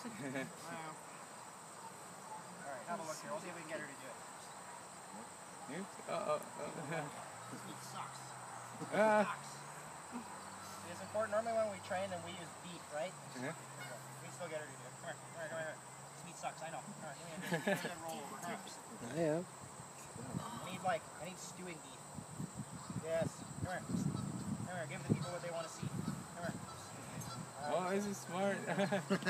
Wow. Alright, have a look here. We'll see if we can get her to do it. Uh oh. This meat sucks. Ah. Sucks. It's important. Normally when we train and we use beat, right? Uh-huh. We can still get her to do it. Come here. Come here, come here. Sweet sucks. I know. Alright, give me a give me a roll over. Come here. Yeah. I need like, I need stewing beef. Yes. Come here. Come here. Give the people what they want to see. Come here. Oh, this is smart.